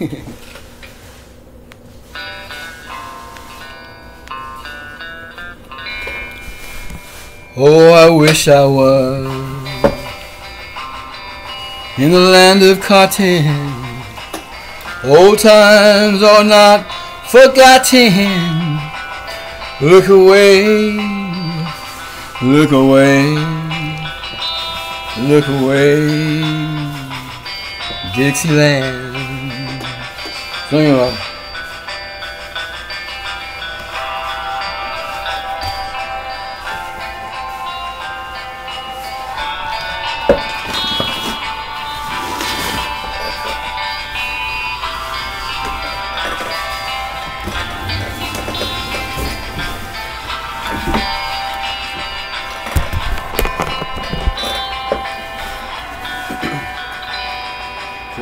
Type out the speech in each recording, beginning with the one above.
oh, I wish I was in the land of cotton. Old times are not forgotten. Look away, look away, look away, Dixieland. 可以吗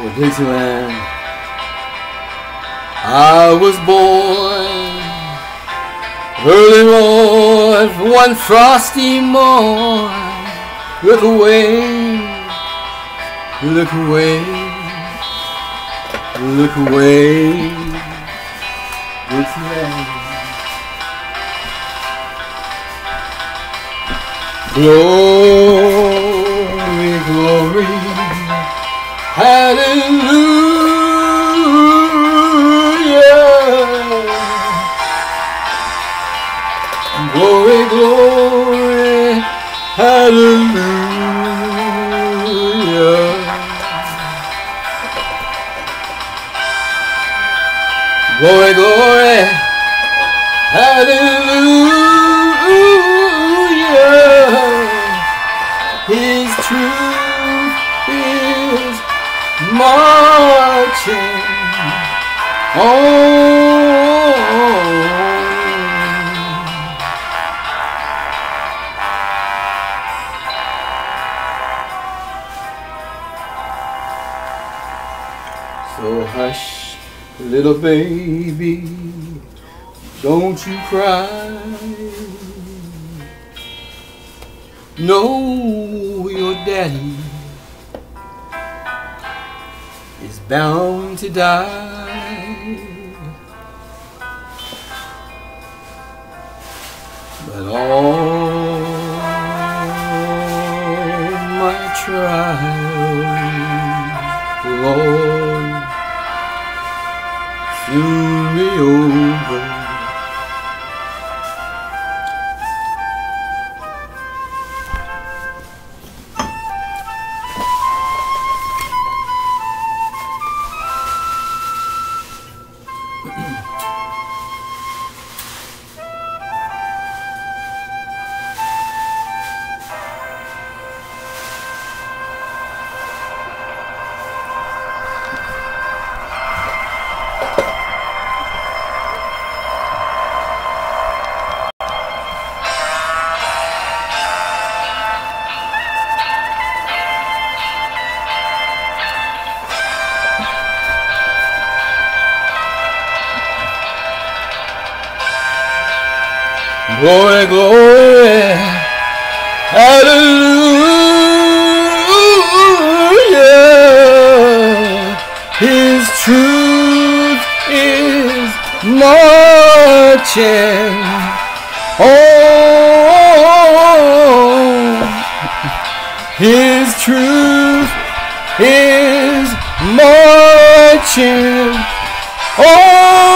我最喜欢 I was born early morn, one frosty morn. Look away, look away, look away, Dixieland. Glory, glory. Hallelujah. Glory, glory, hallelujah. Glory, glory, hallelujah. His truth is marching on. So hush, little baby, don't you cry. No, your daddy is bound to die. But all my trials, soon be over. Glory, glory, hallelujah. His truth is marching on. His truth is marching oh.